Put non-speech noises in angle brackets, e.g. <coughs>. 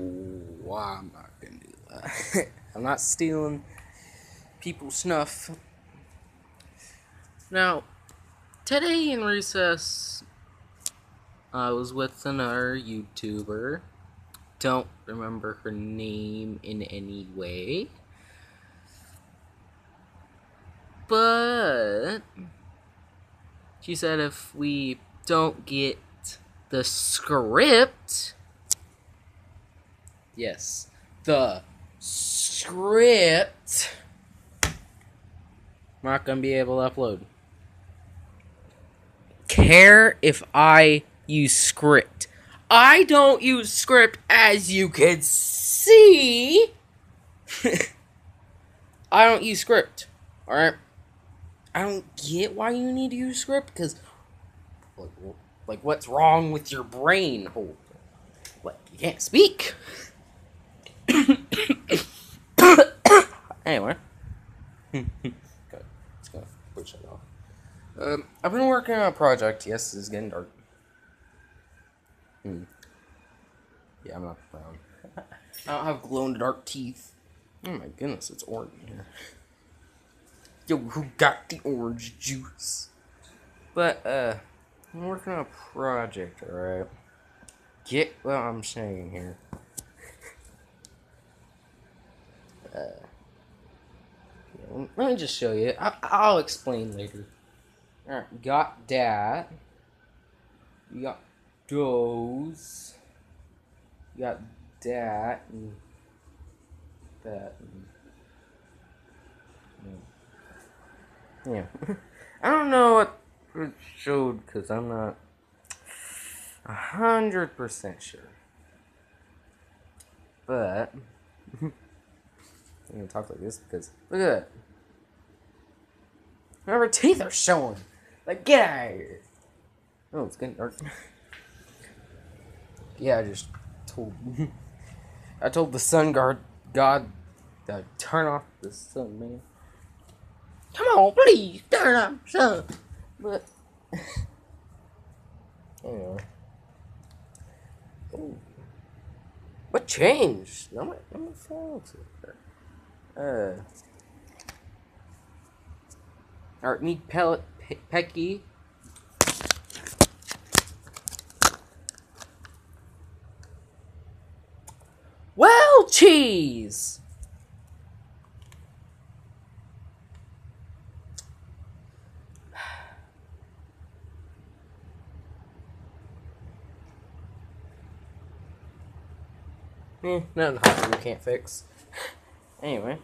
Oh, I'm not gonna do that. <laughs> I'm not stealing people's snuff. Now, today in recess, I was with another YouTuber. Don't remember her name in any way. But she said if we don't get the script, yes, the script, I'm not gonna be able to upload. Care if I use script. I don't use script as you can see. <laughs> I don't use script. Alright? I don't get why you need to use script because, like, like, what's wrong with your brain? Oh, what? You can't speak. <laughs> <coughs> anyway, okay, let's go push it off. Um, I've been working on a project. Yes, it's getting dark. Hmm. Yeah, I'm not brown. <laughs> I don't have glow in the dark teeth. Oh my goodness, it's orange here. Yo, who got the orange juice? But, uh, I'm working on a project, alright? Get what I'm saying here. Uh, let me just show you. I, I'll explain later. Alright, got that. You got those. You got that and that. And, yeah. <laughs> I don't know what it showed because I'm not a hundred percent sure. But <laughs> I'm gonna talk like this because look at that. Our teeth are showing. Like get out of here. Oh, it's getting dark. yeah, I just told. <laughs> I told the sun guard god to turn off the sun, man. Come on, please turn off sun. But <laughs> anyway. Ooh. What changed? My phone's Uh. Alright, need pellet pe Pecky. Well, cheese! <sighs> Eh, nothing hot you can't fix. Anyway.